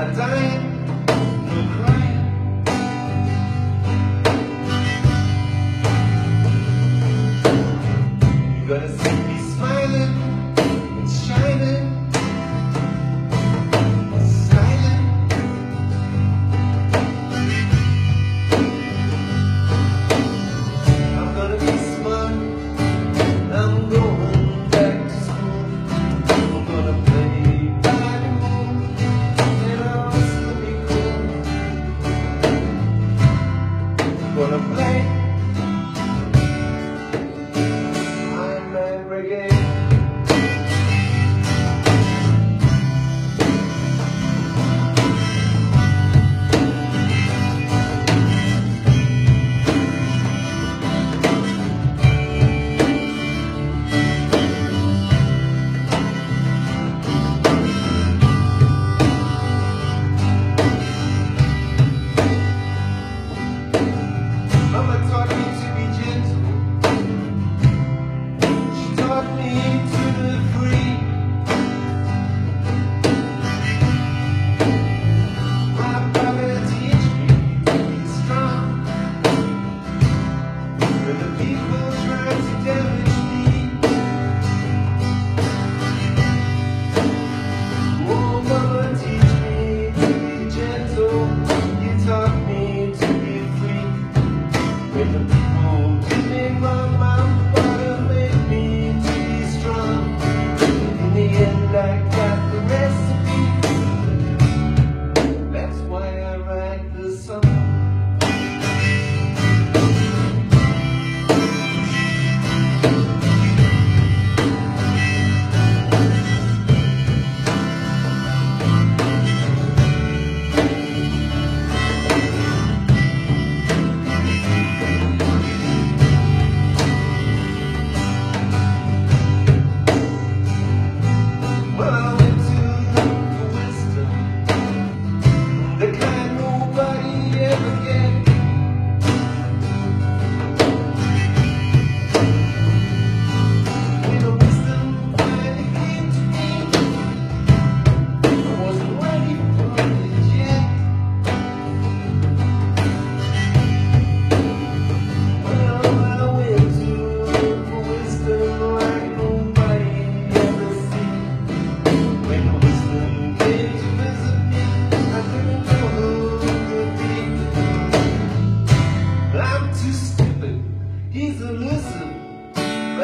are dying for crying. You gotta see me. Wanna play.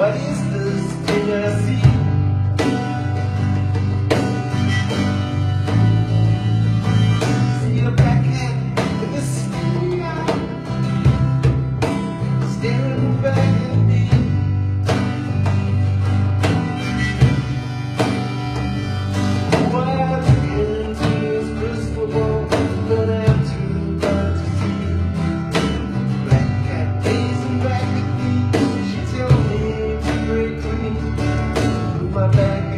What is this Did I see? my back